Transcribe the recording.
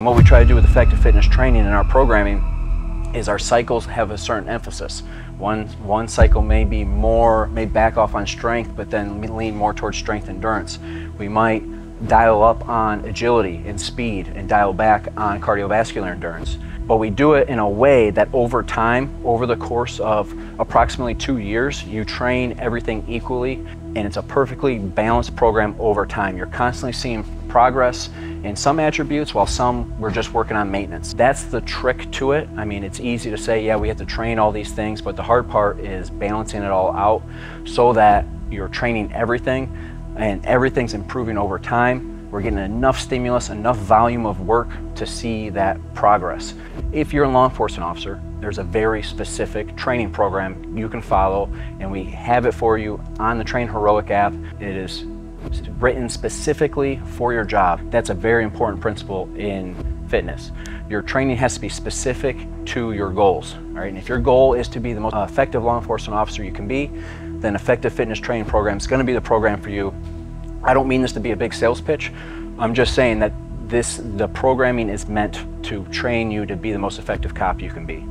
What we try to do with effective fitness training in our programming is our cycles have a certain emphasis. One, one cycle may be more, may back off on strength, but then lean more towards strength endurance. We might dial up on agility and speed and dial back on cardiovascular endurance. But we do it in a way that over time, over the course of approximately two years, you train everything equally and it's a perfectly balanced program over time. You're constantly seeing progress in some attributes while some we're just working on maintenance. That's the trick to it. I mean, it's easy to say, yeah, we have to train all these things, but the hard part is balancing it all out so that you're training everything and everything's improving over time. We're getting enough stimulus, enough volume of work to see that progress. If you're a law enforcement officer, there's a very specific training program you can follow, and we have it for you on the Train Heroic app. It is written specifically for your job. That's a very important principle in fitness. Your training has to be specific to your goals. All right, and if your goal is to be the most effective law enforcement officer you can be, then Effective Fitness Training Program is going to be the program for you. I don't mean this to be a big sales pitch. I'm just saying that this the programming is meant to train you to be the most effective cop you can be.